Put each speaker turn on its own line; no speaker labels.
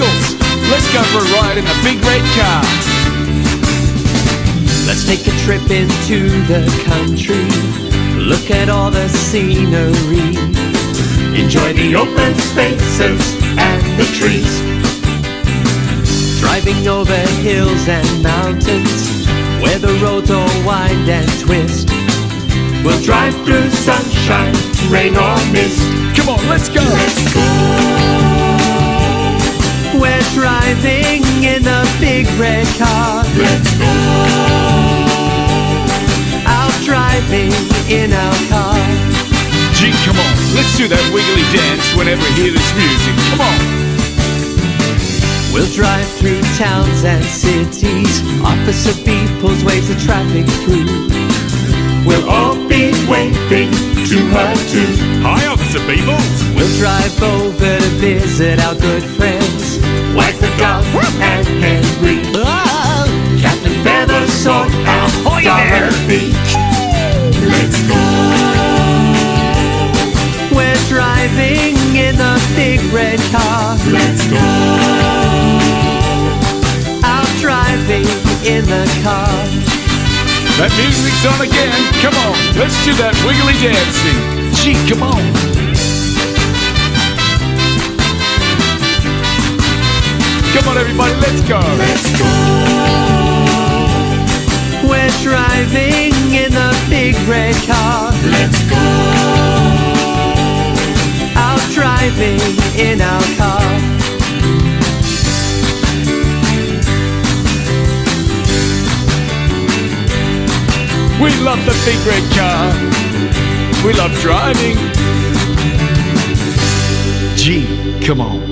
Let's go for a ride in the big red car.
Let's take a trip into the country. Look at all the scenery. Enjoy the open spaces and the trees. Driving over hills and mountains where the roads all wind and twist. We'll drive through sunshine, rain or mist.
Come on, let's go.
We're driving in a big red car.
Let's go.
Out driving in our car.
Gee, come on, let's do that wiggly dance whenever we hear this music. Come on.
We'll drive through towns and cities. Officer Beaples waves the traffic through.
We'll all be waving to her too.
Hi, Officer Beaples.
We'll drive over to visit our good friends. There.
Let's go.
we're driving in a big red car.
Let's go.
Out driving in the car.
That music's on again. Come on, let's do that wiggly dancing. Gee, come on. Come on, everybody, let's go.
Let's go.
Big car.
Let's go.
Out driving in our car.
We love the big red car. We love driving. Gee, come on.